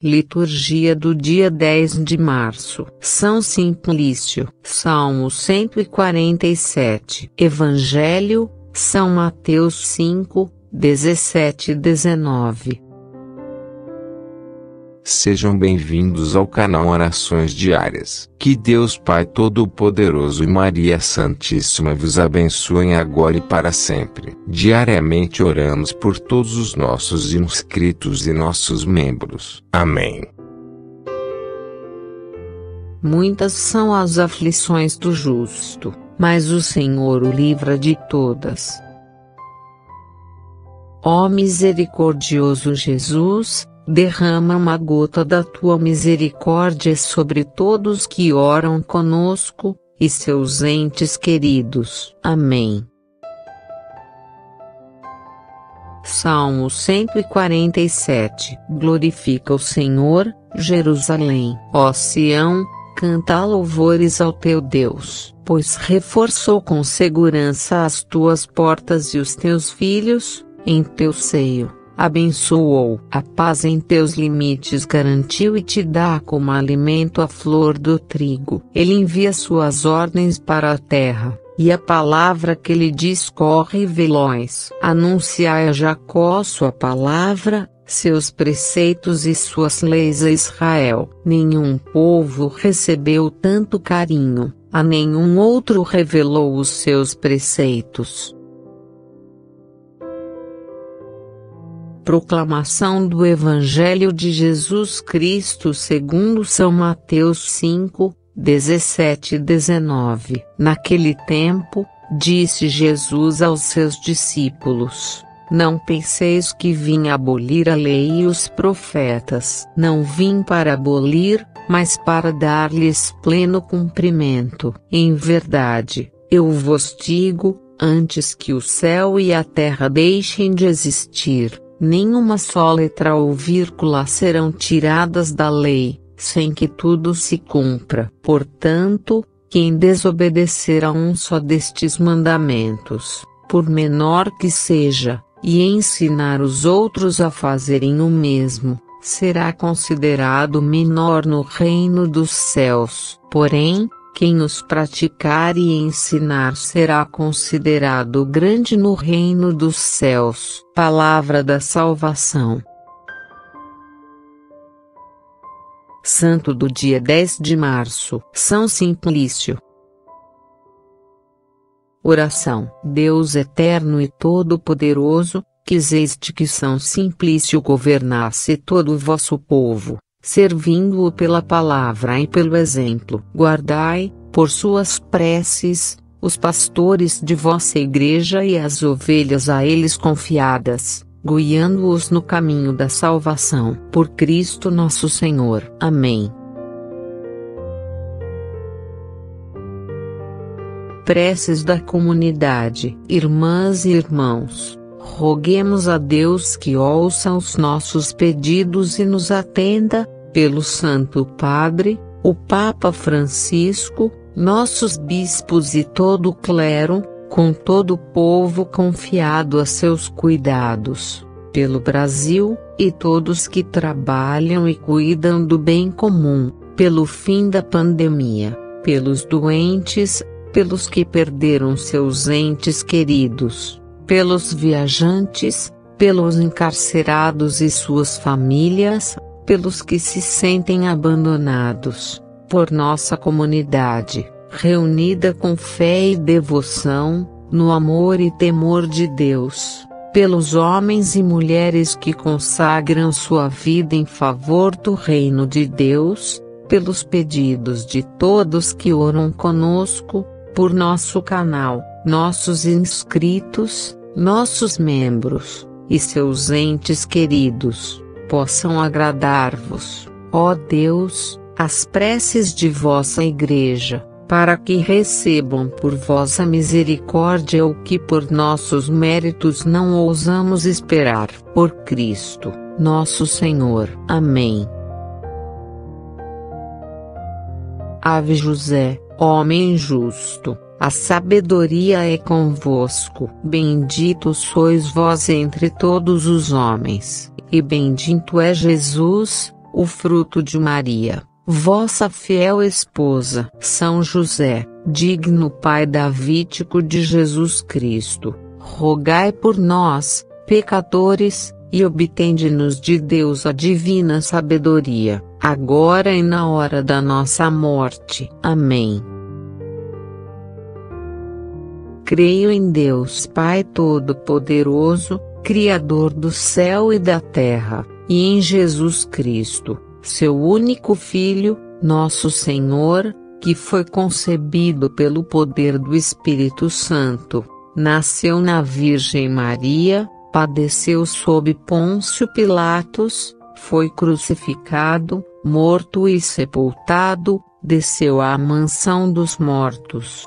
Liturgia do dia 10 de março. São Simplício. Salmo 147. Evangelho, São Mateus 5, 17 e 19. Sejam bem-vindos ao canal Orações Diárias. Que Deus Pai Todo-Poderoso e Maria Santíssima vos abençoem agora e para sempre. Diariamente oramos por todos os nossos inscritos e nossos membros. Amém. Muitas são as aflições do justo, mas o Senhor o livra de todas. Ó misericordioso Jesus, derrama uma gota da tua misericórdia sobre todos que oram conosco, e seus entes queridos. Amém. Salmo 147 Glorifica o Senhor, Jerusalém. Ó Sião, canta louvores ao teu Deus, pois reforçou com segurança as tuas portas e os teus filhos, em teu seio abençoou. A paz em teus limites garantiu e te dá como alimento a flor do trigo. Ele envia suas ordens para a terra, e a palavra que lhe diz corre veloz. Anunciai a Jacó sua palavra, seus preceitos e suas leis a Israel. Nenhum povo recebeu tanto carinho, a nenhum outro revelou os seus preceitos. Proclamação do Evangelho de Jesus Cristo segundo São Mateus 5, 17 e 19. Naquele tempo, disse Jesus aos seus discípulos: Não penseis que vim abolir a lei e os profetas. Não vim para abolir, mas para dar-lhes pleno cumprimento. Em verdade, eu vos digo, antes que o céu e a terra deixem de existir, nenhuma só letra ou vírgula serão tiradas da lei, sem que tudo se cumpra. Portanto, quem desobedecer a um só destes mandamentos, por menor que seja, e ensinar os outros a fazerem o mesmo, será considerado menor no reino dos céus. Porém, quem os praticar e ensinar será considerado grande no reino dos céus. Palavra da salvação. Santo do dia 10 de março, São Simplício. Oração. Deus eterno e todo-poderoso, quiseste que São Simplício governasse todo o vosso povo servindo-o pela palavra e pelo exemplo. Guardai, por suas preces, os pastores de vossa igreja e as ovelhas a eles confiadas, guiando-os no caminho da salvação. Por Cristo nosso Senhor. Amém. Preces da comunidade, irmãs e irmãos roguemos a Deus que ouça os nossos pedidos e nos atenda, pelo Santo Padre, o Papa Francisco, nossos bispos e todo o clero, com todo o povo confiado a seus cuidados, pelo Brasil, e todos que trabalham e cuidam do bem comum, pelo fim da pandemia, pelos doentes, pelos que perderam seus entes queridos pelos viajantes, pelos encarcerados e suas famílias, pelos que se sentem abandonados, por nossa comunidade, reunida com fé e devoção, no amor e temor de Deus, pelos homens e mulheres que consagram sua vida em favor do reino de Deus, pelos pedidos de todos que oram conosco, por nosso canal, nossos inscritos, nossos membros, e seus entes queridos, possam agradar-vos, ó Deus, as preces de vossa Igreja, para que recebam por vossa misericórdia o que por nossos méritos não ousamos esperar, por Cristo, nosso Senhor. Amém. Ave José, homem justo a sabedoria é convosco. Bendito sois vós entre todos os homens, e bendito é Jesus, o fruto de Maria, vossa fiel esposa, São José, digno Pai davítico de Jesus Cristo, rogai por nós, pecadores, e obtende-nos de Deus a divina sabedoria, agora e na hora da nossa morte. Amém. Creio em Deus Pai Todo-Poderoso, Criador do céu e da terra, e em Jesus Cristo, seu único Filho, nosso Senhor, que foi concebido pelo poder do Espírito Santo, nasceu na Virgem Maria, padeceu sob Pôncio Pilatos, foi crucificado, morto e sepultado, desceu à mansão dos mortos,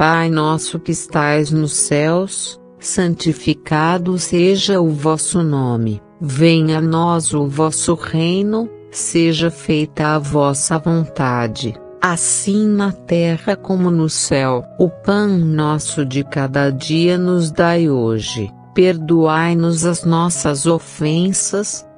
Pai nosso que estais nos céus, santificado seja o vosso nome, venha a nós o vosso reino, seja feita a vossa vontade, assim na terra como no céu. O pão nosso de cada dia nos dai hoje, perdoai-nos as nossas ofensas,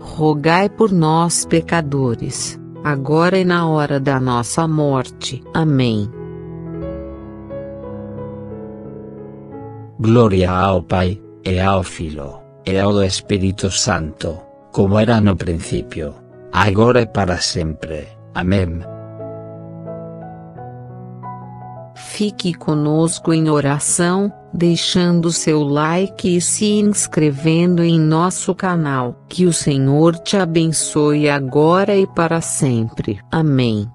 rogai por nós pecadores agora e na hora da nossa morte. Amém. Glória ao Pai, e ao Filho, e ao Espírito Santo, como era no princípio, agora e para sempre. Amém. Fique conosco em oração, deixando seu like e se inscrevendo em nosso canal. Que o Senhor te abençoe agora e para sempre. Amém.